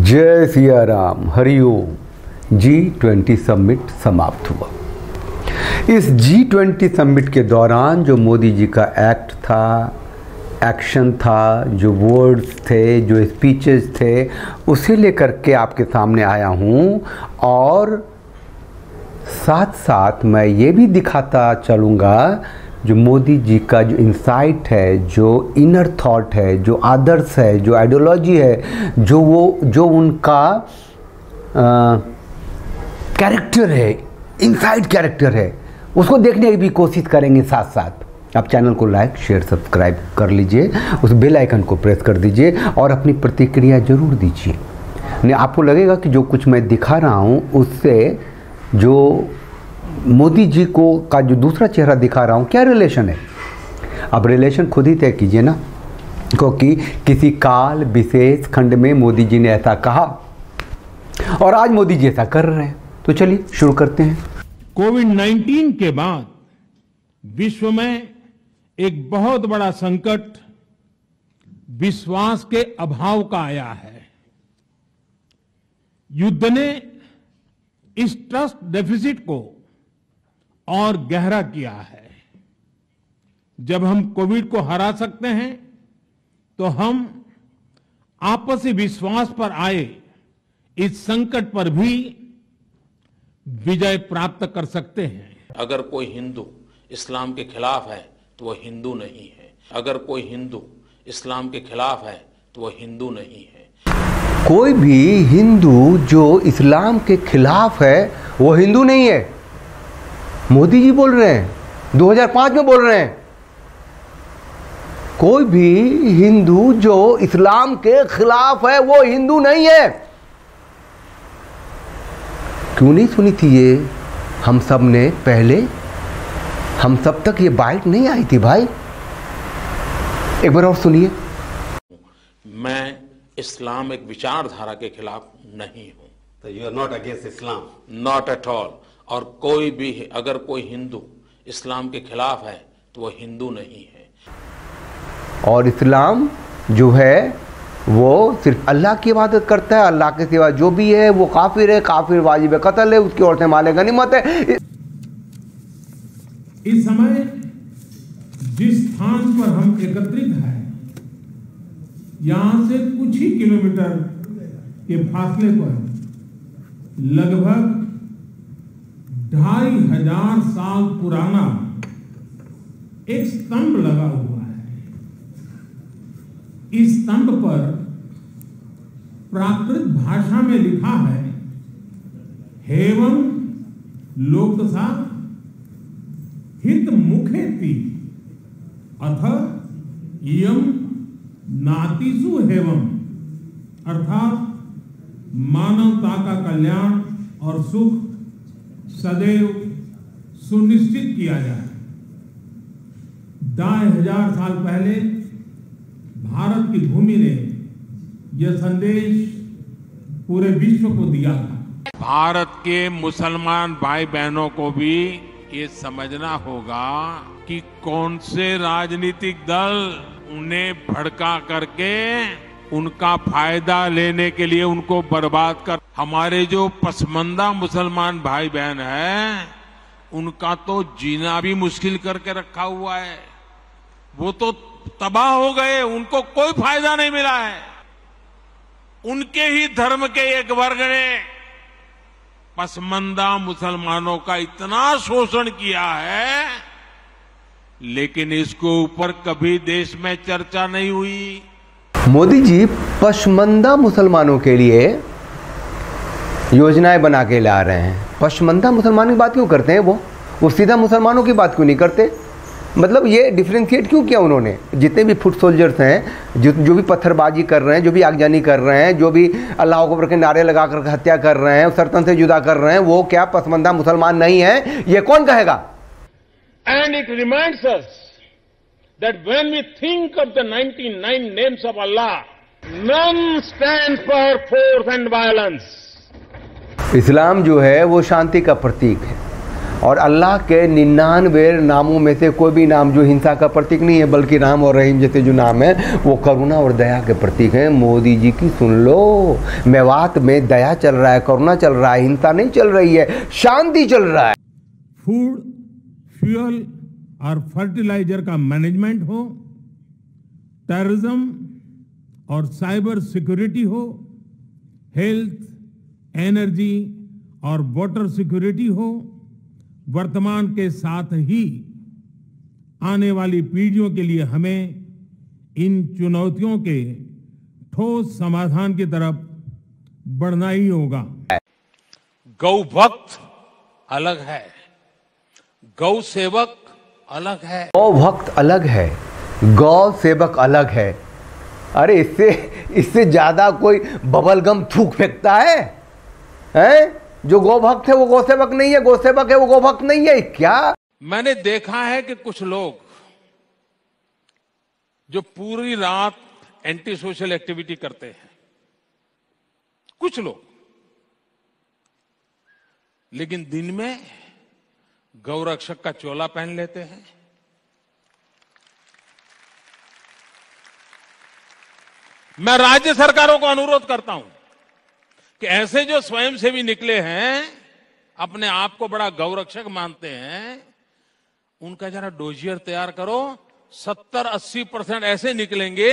जय सिया राम हरिओम जी twenty summit समाप्त हुआ। इस जी ट्वेंटी समिट के दौरान जो मोदी जी का एक्ट था एक्शन था, जो वर्ड्स थे, जो स्पीचेस थे, उसे लेकर के आपके सामने आया हूँ। और साथ साथ मैं ये भी दिखाता चलूँगा, जो मोदी जी का जो इंसाइट है, जो इनर थॉट है, जो आदर्श है, जो आइडियोलॉजी है, जो वो, जो उनका कैरेक्टर है इनसाइड कैरेक्टर है, उसको देखने की भी कोशिश करेंगे साथ साथ आप चैनल को लाइक, शेयर, सब्सक्राइब कर लीजिए। उस बेल आइकन को प्रेस कर दीजिए और अपनी प्रतिक्रिया ज़रूर दीजिए। नहीं आपको लगेगा कि जो कुछ मैं दिखा रहा हूँ, उससे जो मोदी जी को का जो दूसरा चेहरा दिखा रहा हूँ, क्या रिलेशन है? अब रिलेशन खुद ही तय कीजिए ना, क्योंकि किसी काल विशेष खंड में मोदी जी ने ऐसा कहा और आज मोदी जी ऐसा कर रहे हैं। तो चलिए शुरू करते हैं। कोविड 19 के बाद विश्व में एक बहुत बड़ा संकट विश्वास के अभाव का आया है। युद्ध ने इस ट्रस्ट डेफिसिट को और गहरा किया है। जब हम कोविड को हरा सकते हैं तो हम आपसी विश्वास पर आए, इस संकट पर भी विजय प्राप्त कर सकते हैं। अगर कोई हिंदू इस्लाम के खिलाफ है तो वो हिंदू नहीं है। अगर कोई हिंदू इस्लाम के खिलाफ है तो वो हिंदू नहीं है। कोई भी हिंदू जो इस्लाम के खिलाफ है, वो हिंदू नहीं है। मोदी जी बोल रहे हैं 2005 में बोल रहे हैं। कोई भी हिंदू जो इस्लाम के खिलाफ है, वो हिंदू नहीं है। क्यों नहीं सुनी थी ये हम सबने पहले? हम सब तक ये बाइट नहीं आई थी भाई। एक बार और सुनिए। मैं इस्लाम एक विचारधारा के खिलाफ नहीं हूँ। So you are not against Islam. Not at all और कोई भी अगर कोई हिंदू इस्लाम के खिलाफ है तो वो हिंदू नहीं है। और इस्लाम जो है वो सिर्फ़ अल्लाह की इबादत करता है। अल्लाह के सिवा जो भी है वो काफिर है काफिर वाजिब कतल है उसकी औरतें माले गनीमत है। इस समय जिस स्थान पर हम एकत्रित हैं, यहाँ से कुछ ही किलोमीटर के फासले पर लगभग ढाई हज़ार साल पुराना एक स्तंभ लगा हुआ है। इस स्तंभ पर प्राकृत भाषा में लिखा है हेवं लोकसा हित मुखेति अथ इयम नातिसु हेवम अर्थात मानवता का कल्याण और सुख सदैव सुनिश्चित किया जाए। ढाई हज़ार साल पहले भारत की भूमि ने यह संदेश पूरे विश्व को दिया था। भारत के मुसलमान भाई बहनों को भी ये समझना होगा कि कौन से राजनीतिक दल उन्हें भड़का करके उनका फ़ायदा लेने के लिए उनको बर्बाद कर हमारे जो पसमंदा मुसलमान भाई बहन हैं, उनका तो जीना भी मुश्किल करके रखा हुआ है। वो तो तबाह हो गए, उनको कोई फ़ायदा नहीं मिला है। उनके ही धर्म के एक वर्ग ने पसमंदा मुसलमानों का इतना शोषण किया है, लेकिन इसके ऊपर कभी देश में चर्चा नहीं हुई। मोदी जी पशमंदा मुसलमानों के लिए योजनाएँ बना के ला रहे हैं। पशमंदा मुसलमान की बात क्यों करते हैं वो? वो सीधा मुसलमानों की बात क्यों नहीं करते? मतलब ये डिफ्रेंशिएट क्यों किया उन्होंने? जितने भी फुट सोल्जर्स हैं जो जो भी पत्थरबाजी कर रहे हैं जो भी आगजानी कर रहे हैं जो भी अल्लाह अकबर के नारे लगा कर हत्या कर रहे हैं सरतन से जुदा कर रहे हैं वो क्या पसमंदा मुसलमान नहीं है? ये कौन कहेगा? And it us that when we think of the 99 names of Allah, none stand for force and violence. Islam जो है वो शांति का प्रतीक है। और अल्लाह के निन्यानवे नामों में से कोई भी नाम जो हिंसा का प्रतीक नहीं है, बल्कि राम और रहीम जैसे जो नाम है, वो करुणा और दया के प्रतीक हैं। मोदी जी की सुन लो, मेवात में दया चल रहा है, करुणा चल रहा है, हिंसा नहीं चल रही है, शांति चल रहा है। फ़ूड, फ्यूल और फर्टिलाइज़र का मैनेजमेंट हो, टेररिज्म और साइबर सिक्योरिटी हो, हेल्थ, एनर्जी और वाटर सिक्योरिटी हो वर्तमान के साथ ही आने वाली पीढ़ियों के लिए हमें इन चुनौतियों के ठोस समाधान की तरफ़ बढ़ना ही होगा। गौ भक्त अलग है। गौ सेवक अलग है। गौ भक्त अलग है। गौ सेवक अलग है। अरे इससे इससे ज़्यादा कोई बबल गम थूक फेंकता है? हैं? जो गोभक्त है वो गौ सेवक नहीं है गौ सेवक है वो गोभक्त नहीं है, क्या? मैंने देखा है कि कुछ लोग जो पूरी रात एंटी सोशल एक्टिविटी करते हैं, कुछ लोग। लेकिन दिन में गौरक्षक का चोला पहन लेते हैं। मैं राज्य सरकारों को अनुरोध करता हूँ कि ऐसे जो स्वयं से भी निकले हैं, अपने आप को बड़ा गौरक्षक मानते हैं, उनका जरा डोजियर तैयार करो 70-80 परसेंट ऐसे निकलेंगे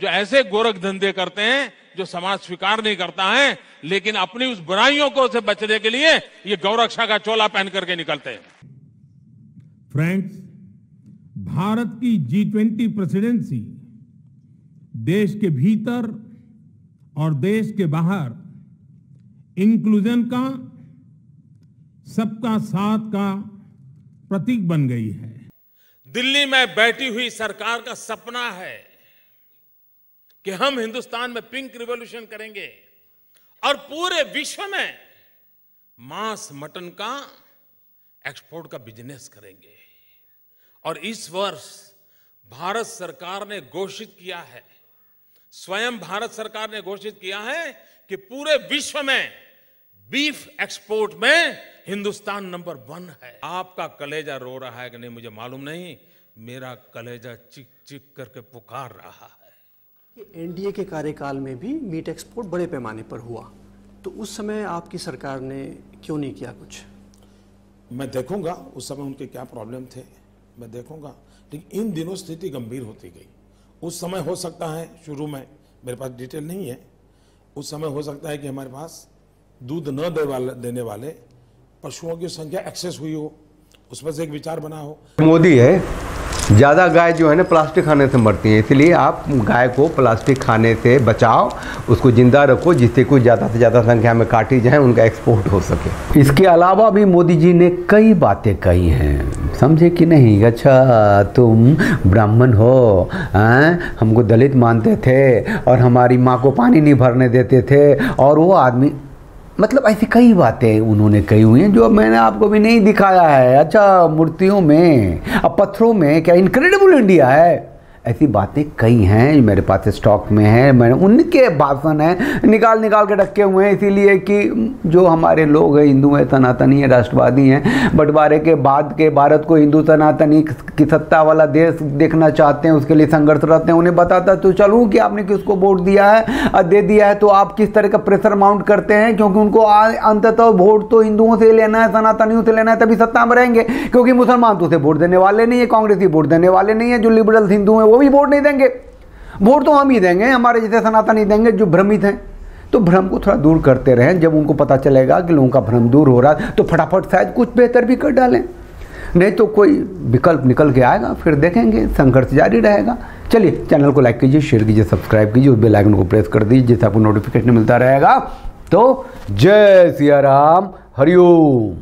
जो ऐसे गोरख धंधे करते हैं, जो समाज स्वीकार नहीं करता है, लेकिन अपनी उस बुराइयों को से बचने के लिए ये गौरक्षा का चोला पहन करके निकलते हैं। फ्रेंड्स, भारत की जी ट्वेंटी प्रेसिडेंसी देश के भीतर और देश के बाहर इंक्लूजन का, सबका साथ का प्रतीक बन गई है। दिल्ली में बैठी हुई सरकार का सपना है कि हम हिंदुस्तान में पिंक रिवॉल्यूशन करेंगे और पूरे विश्व में मांस मटन का एक्सपोर्ट का बिज़नेस करेंगे। और इस वर्ष भारत सरकार ने घोषित किया है, स्वयं भारत सरकार ने घोषित किया है कि पूरे विश्व में बीफ एक्सपोर्ट में हिंदुस्तान नंबर वन है। आपका कलेजा रो रहा है कि नहीं मुझे मालूम नहीं। मेरा कलेजा चिक चिक करके पुकार रहा है। एनडीए के कार्यकाल में भी मीट एक्सपोर्ट बड़े पैमाने पर हुआ। तो उस समय आपकी सरकार ने क्यों नहीं किया कुछ? मैं देखूँगा उस समय उनके क्या प्रॉब्लम थे मैं देखूँगा। लेकिन इन दिनों स्थिति गंभीर होती गई। उस समय हो सकता है शुरू में मेरे पास डिटेल नहीं है। उस समय हो सकता है कि हमारे पास दूध न दे वाले, देने वाले पशुओं की संख्या एक्सेस हुई हो, उस पर से एक विचार बना हो। मोदी है, ज़्यादा गाय जो है ना प्लास्टिक खाने से मरती हैं, इसलिए आप गाय को प्लास्टिक खाने से बचाओ, उसको ज़िंदा रखो, जिससे कोई ज़्यादा से ज़्यादा संख्या में काटी जाए, उनका एक्सपोर्ट हो सके। इसके अलावा भी मोदी जी ने कई बातें कही हैं। समझे कि नहीं? अच्छा तुम ब्राह्मण हो, हैं? हमको दलित मानते थे और हमारी माँ को पानी नहीं भरने देते थे, और वो आदमी मतलब ऐसी कई बातें उन्होंने कही हुई हैं जो मैंने आपको भी नहीं दिखाया है। अच्छा मूर्तियों में, अब पत्थरों में क्या इनक्रेडिबल इंडिया है? ऐसी बातें कई हैं मेरे पास स्टॉक में हैं। मैंने उनके भाषण हैं, निकाल निकाल के रखे हुए हैं, इसीलिए कि जो हमारे लोग हैं, हिंदू हैं, सनातनी हैं, राष्ट्रवादी हैं, बंटवारे के बाद के भारत को हिंदू सनातनी की सत्ता वाला देश देखना चाहते हैं, उसके लिए संघर्षरत हैं, उन्हें बताता तो चलूँ कि आपने किसको वोट दिया है और दे दिया है तो आप किस तरह का प्रेशर माउंट करते हैं? क्योंकि उनको अंततः वोट तो हिंदुओं से लेना है, सनातनियों से लेना है, तभी सत्ता में रहेंगे, क्योंकि मुसलमान तो उसे वोट देने वाले नहीं है, कांग्रेसी वोट देने वाले नहीं है, जो लिबरल हिंदू हैं, वो भी वोट नहीं देंगे। वोट तो हम ही देंगे, हमारे जैसे सनातनी देंगे जो भ्रमित हैं। तो भ्रम को थोड़ा दूर करते रहें, जब उनको पता चलेगा कि लोगों का भ्रम दूर हो रहा है तो फटाफट शायद कुछ बेहतर भी कर डालें। नहीं तो कोई विकल्प निकल के आएगा, फिर देखेंगे, संघर्ष जारी रहेगा। चलिए, चैनल को लाइक कीजिए, शेयर कीजिए, सब्सक्राइब कीजिए उस बेल आइकन को प्रेस कर दीजिए, जिससे आपको नोटिफिकेशन मिलता रहेगा। तो जय सिया राम हरिओम